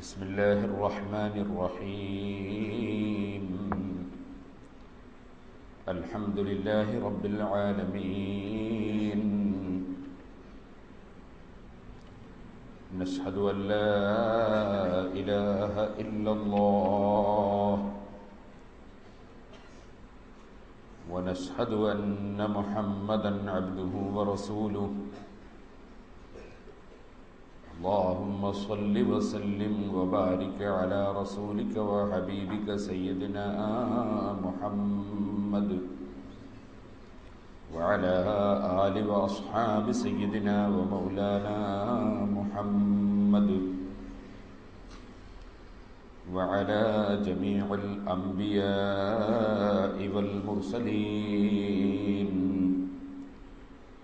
بسم الله الرحمن الرحيم. الحمد لله رب العالمين. نشهد أن لا إله إلا الله. ونشهد أن محمدا عبده ورسوله. اللهم صل وسلم وبارك على رسولك وحبيبك سيدنا محمد وعلى آل وأصحاب سيدنا ومولانا محمد وعلى جميع الأنبياء والمرسلين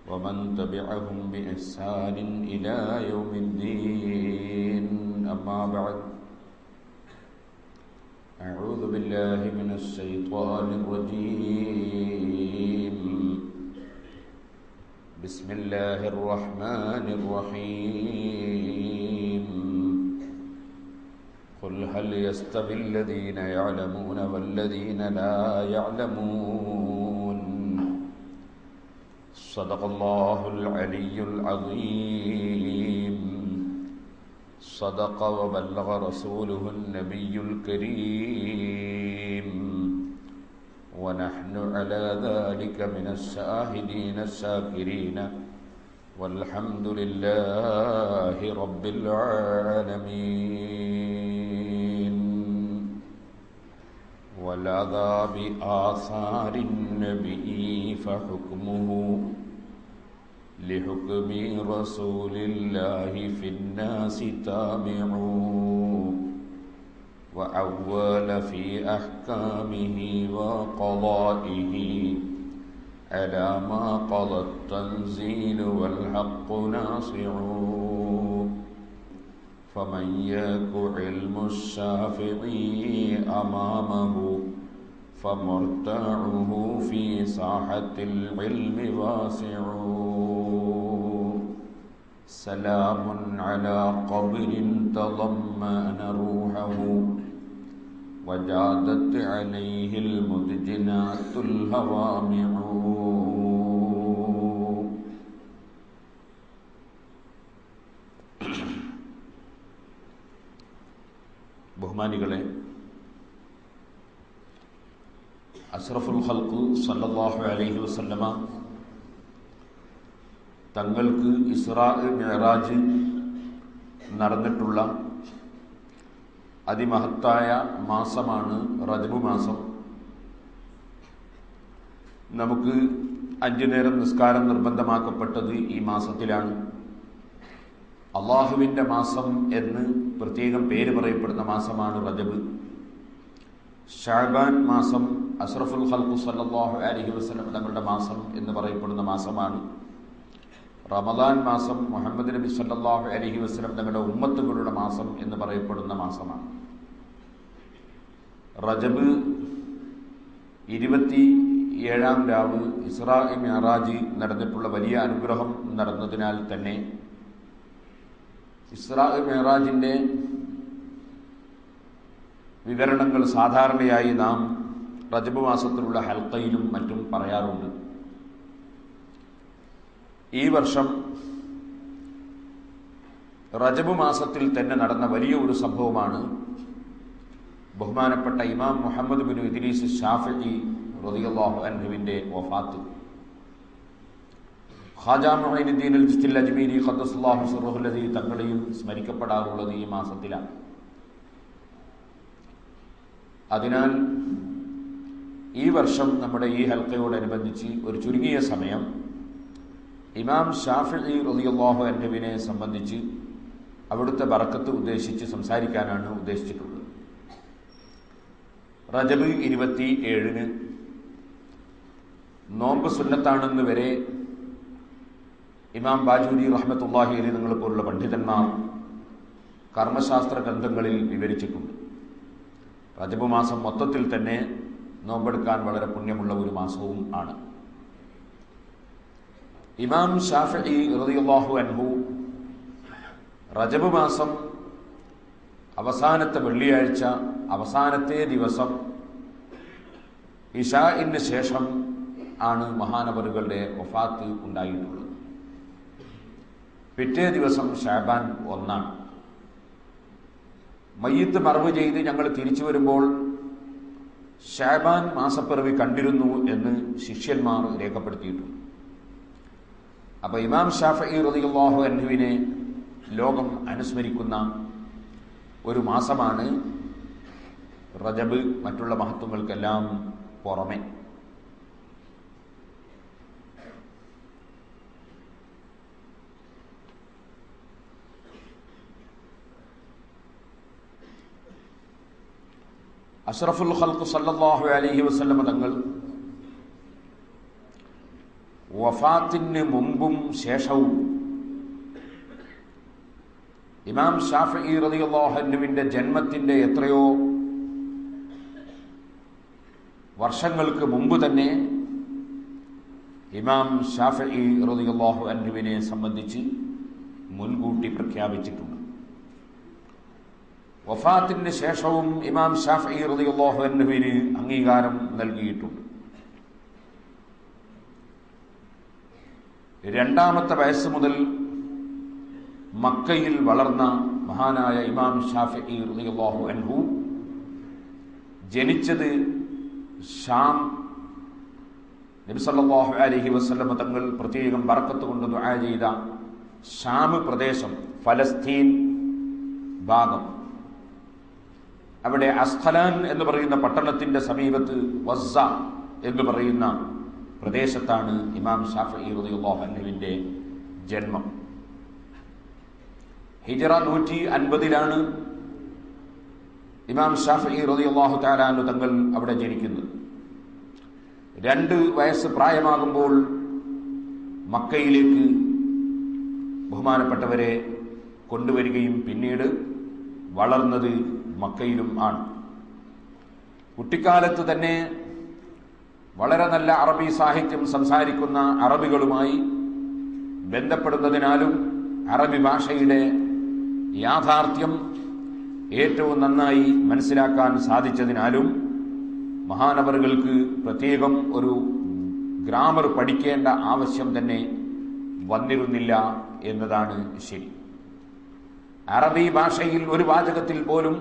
ومن تبعهم بإحسان إلى يوم الدين. أما بعد أعوذ بالله من الشيطان الرجيم. بسم الله الرحمن الرحيم. قل هل يستوي الذين يعلمون والذين لا يعلمون؟ صدق الله العلي العظيم. صدق وبلغ رسوله النبي الكريم. ونحن على ذلك من الشاهدين الشاكرين. والحمد لله رب العالمين. والأذى بآثار النبي فحكمه لحكم رسول الله في الناس تامع وأول في أحكامه وقضائه على ما قضى التنزيل والحق ناصع. فمن يك علم الشافعي أمامه فمرتعه في ساحة العلم واسع. سلام على قبر تضمن روحه وجادت عليه المدجنات الهوامع. ബഹുമാനികളെ അഷ്റഫുൽ ഹൽക്ക് സല്ലാഹു അലഹി വസല്ലമ തങ്ങൾക്ക് ഇസ്രാ മെഹറാജ് നടന്നിട്ടുള്ള അതിമഹത്തായ മാസമാണ് റജബ് മാസം. നമുക്ക് അഞ്ചു നേരം നിസ്കാരം നിർബന്ധമാക്കപ്പെട്ടത് ഈ മാസത്തിലാണ്. അള്ളാഹുവിന്റെ മാസം എന്ന് പ്രത്യേകം പേര് പറയപ്പെടുന്ന മാസമാണ് റജബ്. ഷാബാൻ മാസം അഷ്റഫുൽ ഹൽഖു സല്ലാഹു അലഹി വസ്ലം തങ്ങളുടെ മാസം എന്ന് പറയപ്പെടുന്ന മാസമാണ്. റമദാൻ മാസം മുഹമ്മദ് നബി സല്ലാഹു അലഹി വസ്ലം തങ്ങളുടെ ഉമ്മത്തുകളുടെ മാസം എന്ന് പറയപ്പെടുന്ന മാസമാണ്. റജബ് ഇരുപത്തി ഏഴാം രാവ് ഇസ്രാ മെഹറാജ് നടന്നിട്ടുള്ള വലിയ അനുഗ്രഹം നടന്നതിനാൽ തന്നെ ഇസ്രാ മെഹറാജിന്റെ വിവരണങ്ങൾ സാധാരണയായി നാം റജബ് മാസത്തിലുള്ള ഹൽക്കയിലും മറ്റും പറയാറുണ്ട്. ഈ വർഷം റജബ് മാസത്തിൽ തന്നെ നടന്ന വലിയ ഒരു സംഭവമാണ് ബഹുമാനപ്പെട്ട ഇമാം മുഹമ്മദ് ബിൻ ഇദ്രീസ് ഷാഫി റളിയല്ലാഹു അൻഹുവിന്റെ വഫാത്ത്. അൽ തങ്ങളെയും സ്മരിക്കപ്പെടാറുള്ളത് ഈ മാസത്തിലാണ് അതിനാൽ ഈ വർഷം നമ്മുടെ ഈ ഹൽക്കയോടനുബന്ധിച്ച് ഒരു ചുരുങ്ങിയ സമയം ഇമാം ഷാഫി റളിയല്ലാഹു അൻഹുവിനെ സംബന്ധിച്ച് അവിടുത്തെ ബറക്കത്ത് ഉദ്ദേശിച്ച് സംസാരിക്കാനാണ് ഉദ്ദേശിച്ചിട്ടുള്ളത്. റജബ് ഇരുപത്തി ഏഴിന് നോമ്പ് സുന്നത്താണെന്ന് വരെ ഇമാം ബാജൂരി റഹ്മത്തുല്ലാഹി അലി നിങ്ങളെ പോലുള്ള പണ്ഡിതന്മാർ കർമ്മശാസ്ത്ര ഗ്രന്ഥങ്ങളിൽ വിവരിച്ചിട്ടുണ്ട്. റജബ് മാസം മൊത്തത്തിൽ തന്നെ നോമ്പെടുക്കാൻ വളരെ പുണ്യമുള്ള ഒരു മാസവും ആണ്. ഇമാം ഷാഫി റളിയല്ലാഹു അൻഹു റജബ് മാസം അവസാനത്തെ വെള്ളിയാഴ്ച അവസാനത്തെ ദിവസം ഇഷാഇന് ശേഷം ആണ് മഹാനവറുകളുടെ വഫാത്ത് ഉണ്ടായിട്ടുള്ളത്. പിറ്റേ ദിവസം ഷാബാൻ ഒന്നാണ് മയ്യത്ത് മറവ് ചെയ്ത് ഞങ്ങൾ തിരിച്ചു വരുമ്പോൾ ഷാബാൻ മാസപ്പിറവി കണ്ടിരുന്നു എന്ന് ശിഷ്യന്മാർ രേഖപ്പെടുത്തിയിട്ടുണ്ട്. അപ്പൊ ഇമാം ഷാഫി റതിയുള്ളാഹു അൻഹുവിനെ ലോകം അനുസ്മരിക്കുന്ന ഒരു മാസമാണ് റജബ്. മറ്റുള്ള മഹത്വങ്ങൾക്കെല്ലാം പുറമെ. അഷ്റഫുൽ ഖൽഖ് സല്ലല്ലാഹു അലൈഹി വസല്ലമ തങ്ങൾ വഫാത്തിന് മുമ്പും ശേഷവും ഇമാം ഷാഫി റളിയല്ലാഹുവിന്റെ ജന്മത്തിന്റെ എത്രയോ വർഷങ്ങൾക്ക് മുമ്പ് തന്നെ ഇമാം ഷാഫി റളിയല്ലാഹു അൻഹുവിനെ സംബന്ധിച്ച് മുൻകൂട്ടി പ്രഖ്യാപിച്ചിട്ടുണ്ട്. വഫാത്തിന് ശേഷവും ഇമാം ഷാഫി റളിയല്ലാഹു അൻഹുവിന് അംഗീകാരം നൽകിയിട്ടുണ്ട്. രണ്ടാമത്തെ വയസ്സ് മുതൽ മക്കയിൽ വളർന്ന മഹാനായ ഇമാം ഷാഫി റളിയല്ലാഹു അൻഹു ജനിച്ചത് ഷാം നബി സല്ലല്ലാഹു അലൈഹി വസല്ലമ തങ്ങൾ പ്രത്യേകം ബർക്കത്ത് കൊണ്ട് ദുആ ചെയ്ത ഷാം പ്രദേശം ഫലസ്തീൻ ഭാഗം. അവിടെ അസ്ഖലാൻ എന്ന് പറയുന്ന പട്ടണത്തിന്റെ സമീപത്ത് വസ്സ എന്ന് പറയുന്ന പ്രദേശത്താണ് ഇമാം ഷാഫി റളിയല്ലാഹു അൻഹുവിന്റെ ജന്മം. ഹിജറ നൂറ്റി അൻപതിലാണ് ഇമാം ഷാഫി റളിയല്ലാഹു താലാനു തങ്ങൾ അവിടെ ജനിക്കുന്നത്. രണ്ട് വയസ്സ് പ്രായമാകുമ്പോൾ മക്കയിലേക്ക് ബഹുമാനപ്പെട്ടവരെ കൊണ്ടുവരികയും പിന്നീട് വളർന്നത് മക്കയിലും ആണ്. കുട്ടിക്കാലത്ത് തന്നെ വളരെ നല്ല അറബി സാഹിത്യം സംസാരിക്കുന്ന അറബികളുമായി ബന്ധപ്പെടുന്നതിനാലും അറബി ഭാഷയുടെ യാഥാർത്ഥ്യം ഏറ്റവും നന്നായി മനസ്സിലാക്കാൻ സാധിച്ചതിനാലും മഹാനവറുകൾക്ക് പ്രത്യേകം ഒരു ഗ്രാമർ പഠിക്കേണ്ട ആവശ്യം തന്നെ വന്നിരുന്നില്ല എന്നതാണ് ശരി. അറബി ഭാഷയിൽ ഒരു വാചകത്തിൽ പോലും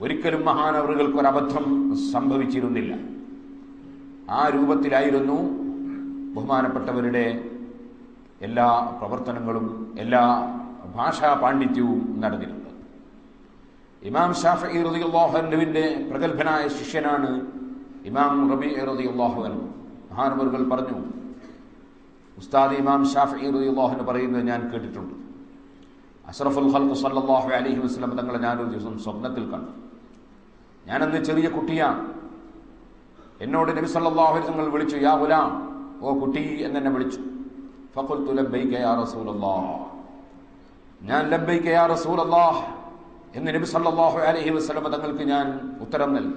ഒരിക്കലും മഹാനവറുകൾക്ക് ഒരബദ്ധം സംഭവിച്ചിരുന്നില്ല. ആ രൂപത്തിലായിരുന്നു ബഹുമാനപ്പെട്ടവരുടെ എല്ലാ പ്രവർത്തനങ്ങളും എല്ലാ ഭാഷാ പാണ്ഡിത്യവും നടന്നിരുന്നത്. ഇമാം ഷാഫി റളിയല്ലാഹുവിന്റെ പ്രഗത്ഭനായ ശിഷ്യനാണ് ഇമാം റബി റതി അൻഹു. മഹാനവറുകൾ പറഞ്ഞു ഉസ്താദ് ഇമാം ഷാഫി റളിയല്ലാഹു പറയുന്നത് ഞാൻ കേട്ടിട്ടുണ്ട്. അഷ്റഫുൽ ഖൽഖ് സല്ലാഹു അലഹി വസല്ലം തങ്ങളെ ഞാനൊരു ദിവസം സ്വപ്നത്തിൽ കണ്ടു. ഞാനന്ന് ചെറിയ കുട്ടിയാണ്. എന്നോട് നബി സല്ലല്ലാഹു അലൈഹി തങ്ങൾ വിളിച്ചു യാ ഗുലാം ഓ കുട്ടി എന്നെ വിളിച്ചു. ലബ്ബൈക യാ ഞാൻ ലബ്ബൈക യാ റസൂലല്ലാഹ് എന്ന് നബി സല്ലല്ലാഹു അലൈഹി വസല്ലം തങ്ങൾക്ക് ഞാൻ ഉത്തരം നൽകി.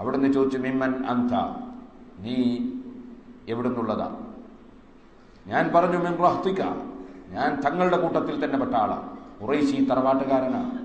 അവിടുന്ന് ചോദിച്ചു മിമ്മൻ അന്ത നീ എവിടുന്നുള്ളതാ? ഞാൻ പറഞ്ഞു മിൻ റഹ്തിക ഞാൻ തങ്ങളുടെ കൂട്ടത്തിൽ തന്നെ പെട്ട ആളാണ് കുറേശി തറവാട്ടുകാരനാണ്.